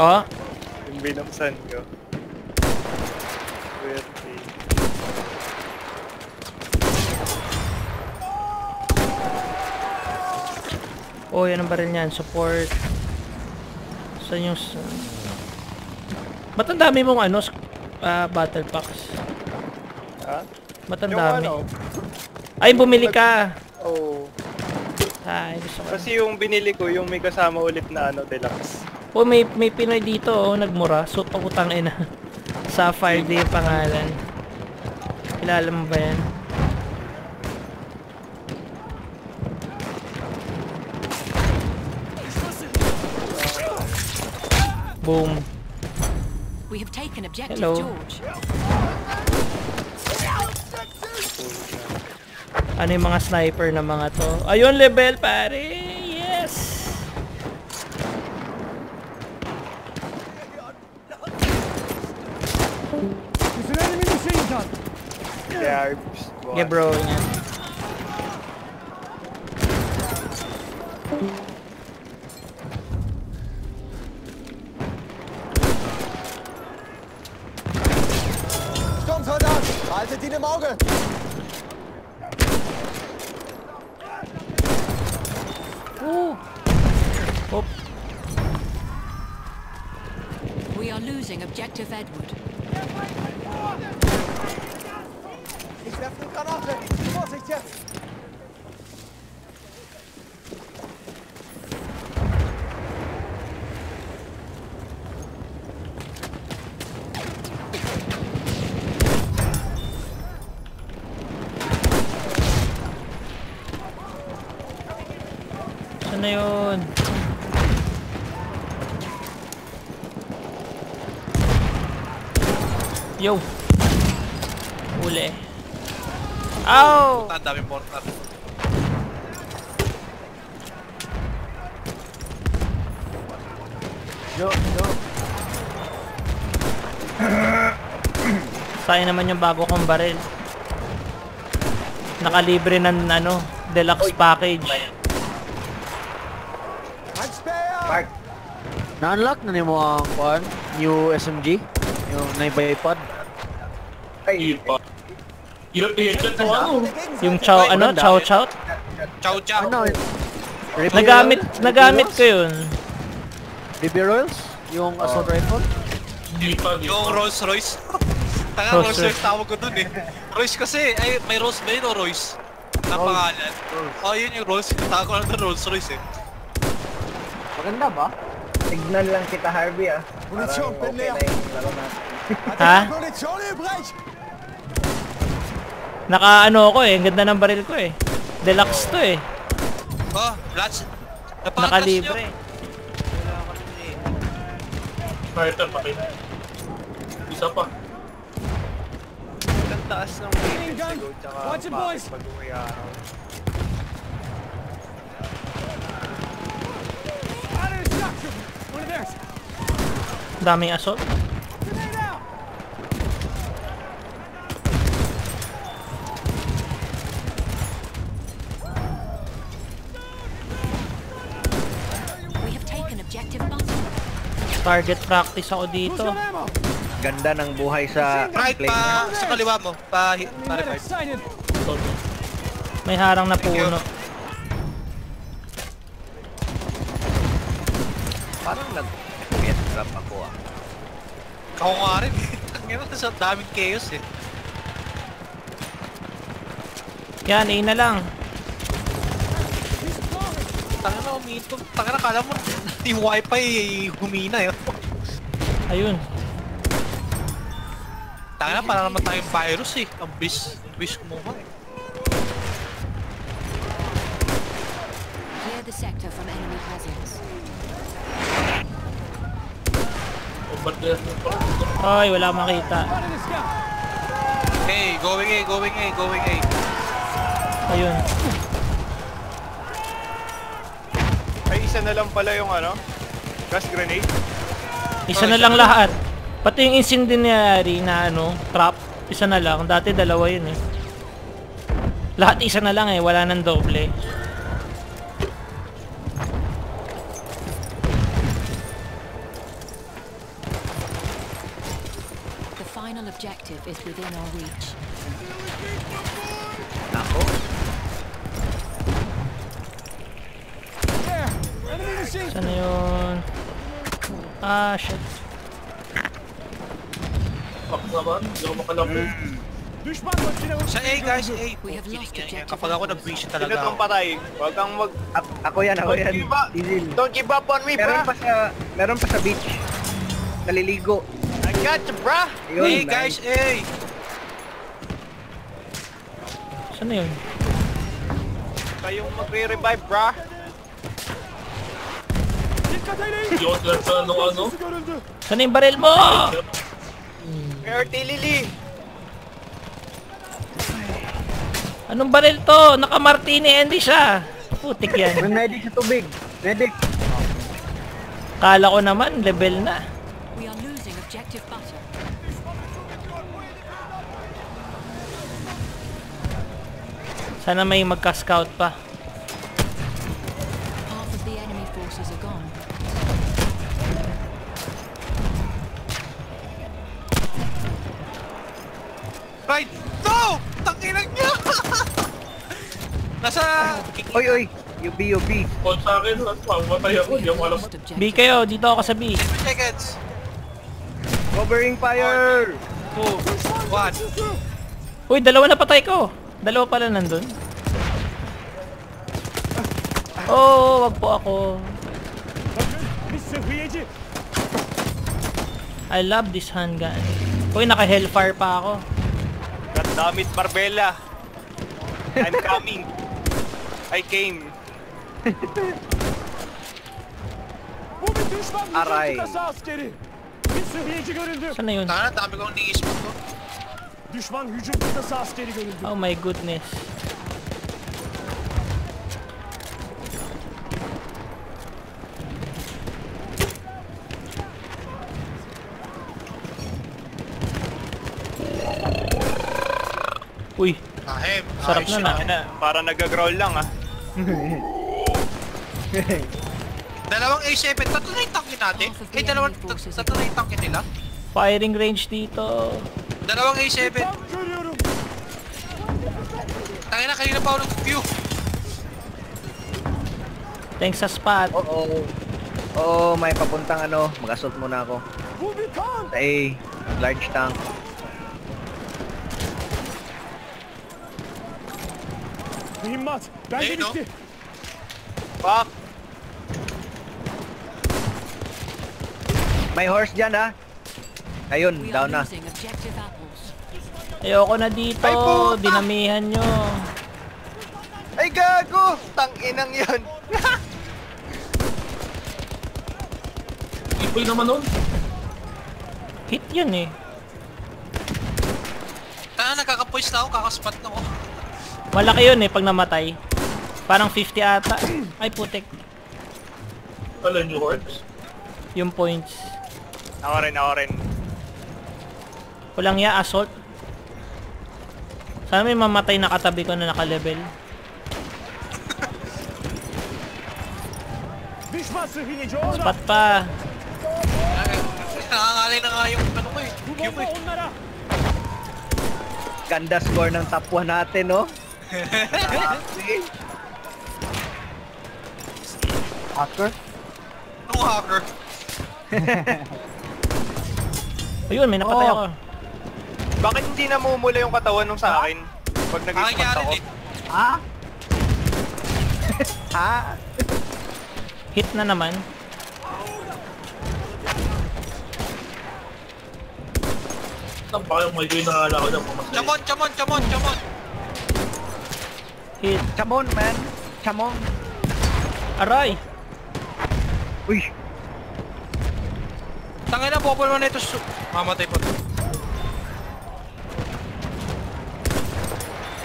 Oh, Yung binuksan ko. Swerte. oh, yan ang baril niyan. Support. Saan yung... sa- Ba't ang dami mong ano, ah, battle packs? Ha? Ba't ang dami? ano, Ay, bumili ka! oh. Ay, gusto ko. Kasi yung binili ko, yung may kasama ulit na ano, deluxe. Oh, may, may Pinoy dito, oh, nagmura. So, pagutang ina. Sapphire Day pangalan. Kilala mo ba yan? Boom. We have taken objective Hello. George. Ano yung mga sniper na mga to? Ayun, level, pare! Okay, bro. Yan. Sturmsoldat, haltet ihn im Auge! Oop. We are losing objective Edward. Uli. Ow! Ang daming mortar. Jo, jo. Sayang naman yung bago kong baril. Nakalibre ng ano, deluxe package. Ein Speer! Na-unlock na ni mo ang kuan, new SMG, yung 9x8 Ipa. Hirap i-headshot mo ano. Yung chow, ano, chow chow? Chow chow. Ano? Nagamit, nagamit ko yun. Ruby Royals? Yung assault rifle? Di pa, Yung. Rolls Royce. Tanga Rolls Royce tawag ko dun eh. Royce kasi, ay may Rolls ba yun o Royce? Na pangalan. Oh, yun yung Rolls. Tawag ko lang dun Rolls Royce eh. Maganda ba? Tignan lang kita Harvey ah. Bin leer! na yung laro natin. Ha? Naka ano ako eh, ang ganda ng baril ko eh. Deluxe to eh. Oh, nyo. Nakalibre. Sniper pa kayo. Isa pa. ang taas ng weight gun. siguro, tsaka Watch it, boys. bakit pag-uwi araw. Daming assault. Target practice ako dito. Ganda ng buhay sa Right plane. pa, sa kaliwa mo. Pa, pa sighted! May harang na puno. Parang nag-get drop ako ah. Ako nga rin. Ngayon, sa daming chaos eh. Yan, A na lang. Tanga na, umito. Tanga na, kala mo, yung wifi humina eh. Ayun. Tanga na, para naman tayong virus eh. Ang bis, ang bis kumuha eh. Clear the sector from enemy presence. Ay, wala makita. Hey, going A, going A, going A. Ayun. isa na lang pala yung ano? Gas grenade? Isa oh, na lang lahat. Pati yung incendiary na ano, trap, isa na lang. Dati dalawa yun eh. Lahat isa na lang eh, wala nang doble. The final objective is within our reach. Saan na yun? Ah, shit. Ako naman, hindi ako makalapit. Makine Sa A guys, A. Kapag ako nag-breach talaga tong ako. patay? Huwag kang mag... A- ako yan, ako yan. Don't give up. Easy. Don't give up on me, Meron bra! pa sa, meron pa sa beach. Naliligo. I got you, bra! Yun, A guys, A. Saan na yun? Kayong magre-revive, bra! Ako sila sa ano ano. Saan na yung baril mo? Kay Artillery! Anong baril to? Naka-martini hindi siya. Putik yan. May medic sa tubig. Medic. Kala ko naman, level na. We are losing objective butter. Sana may magka-scout pa. Forces are gone. Right! No! Tanginang niya! Nasa... Oy, oy. UB, UB. Kung sa akin, mamatay ako, hindi ako alam. B kayo, dito ako sa B. 2 seconds. Covering fire. 2, 1. Uy, dalawa na patay ko. Dalawa pala nandun. Oh, wag po ako. I love this handgun. Uy, naka-hellfire pa ako. God damn it, Barbella! I'm coming! I came! Aray. Saan na yun? Tana, dami kong ni-smoke ko. Düşman hücum kıtası askeri görüldü. Oh my goodness. Uy, Ahim. sarap na na. Ano, para nag-growl lang ah. Dalawang A7. Tatlo na yung tankin natin. The Eh, dalawang... Tatlo na yung tankin nila. Firing range dito. Dalawang A7. Tam görüyorum. Tangina, kanina pa ako nag-view. Thanks sa spot. Oo. Oo, may papuntang ano. Mag-assault muna ako. Sa A. Large tank. Mühimmat! Ben de o? bitti. Fuck! May horse dyan ha. Ayun, We are down na. losing objective apples. Ayoko na dito. Ay, puta! Dinamihan nyo. Ay gago! Tanginang yun! Ipoy naman nun. Hit yun eh. Tana, nagkakapoise na ako. Kakaspat na ako. Malaki yun eh pag namatay. Parang 50 ata. Ay putik. Alam niyo, Hordes. Yung points. Ako rin, ako rin. Walang ya, assault. Sana may mamatay na katabi ko na naka-level. Spot pa. Nangangalay na nga yung ano ko eh. Ganda score ng top 1 natin, no? Hacker? Anong hacker? Ayun, may napatay Oh. ako. Bakit hindi namumula yung katawan nung sa akin? Pag nag-spot Nangyari ako. eh. Ha? ha? Hit na naman. Saan pa may gawin na ala ko na pumasay? Chamon, chamon, chamon, chamon. Hit. Chamon, man. Chamon. Aray! Uy, Tangina, popol mo na ito. Mamatay pa to.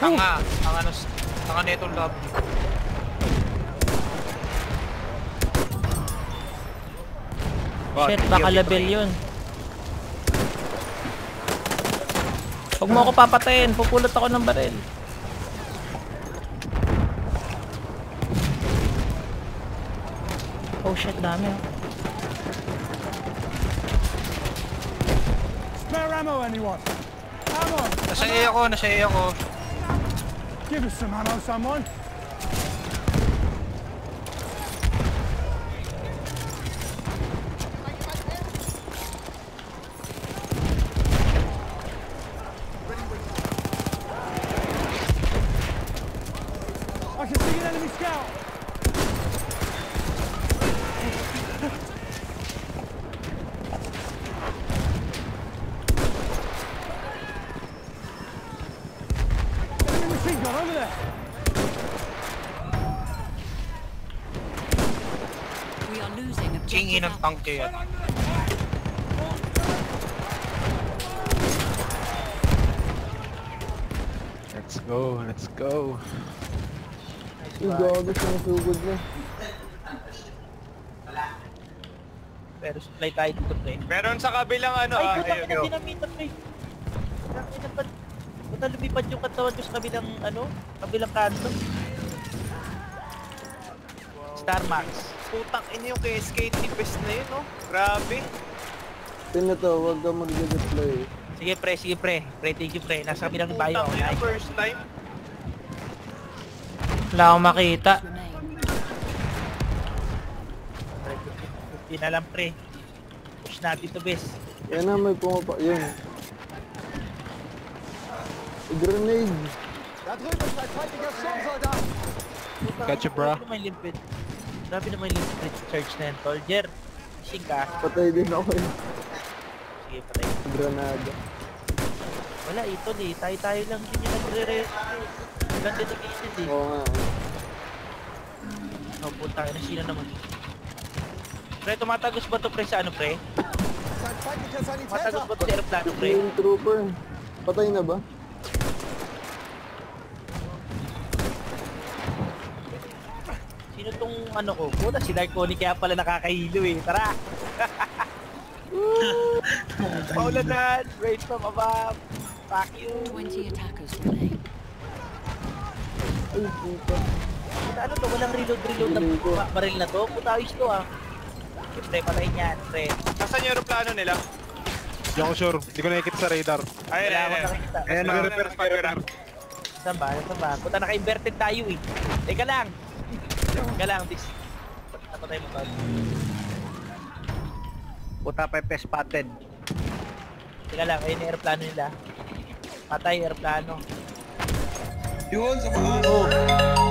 Tanga. Tanga na. Tanga na itong lobby. Shit, baka level yun. Huwag mo ako papatayin, pupulot ako ng baril. Oh shit, dami oh. Spare ammo, anyone? Ammo! Nasa A ako, nasa A ako. Give us some ammo, someone. Objective ng tanke yan. Let's go, let's go. Pero supply tayo dito, pre. Meron sa kabilang ano Ay, ah. putang ayun, ina, yun. dinamita, pre. Putang ba't... Puta, lumipad yung katawan ko sa kabilang, ano, kabilang kanto. Star Max. Putang ina yung kay skating best na yun, no? Grabe. Sige, pre, sige, pre. Pre, thank you, pre. Nasa kabilang bayo. Putang ina, first time. Wala akong makita. 50 na lang, pre. Push natin to, bes. Yan na, may pumapa. Yun. Grenade. Gotcha, bro. Yung limpid. Grabe naman yung limpid charge na yan, soldier. Fishing ka. Patay din ako eh. Sige, patay. Granada. Wala, ito eh. Tayo-tayo lang din yung nagre-rest. Walang dedicated eh. Oo nga. Oh, puta, na sila naman. Pre, tumatagos ba to pre sa ano pre? Tumatagos ba to sa aeroplano pre? Yung trooper. Patay na ba? Sino tong ano ko? Puta, si Darkoni kaya pala nakakahilo eh. Tara! Paulanan! Raid from above! Fuck you! 20 attackers remain. Ay, puta. Puta, ano to? Walang reload-reload na ba- baril na to? Puta, ayos to ah. Siyempre, patayin yan, pre. Nasaan yung aeroplano nila? Hindi ako sure. Hindi ko nakikita sa radar. Ayun, Wala ayun, akong ayun. nakita. Ayun, nag-repair, nag-repair. Saan ba? Saan ba? Puta, naka-inverted tayo eh. Teka lang! Teka lang, this... Napatay mo ba? Puta pepe spotted. Teka lang, ayun yung aeroplano nila. Patay aeroplano. Unaware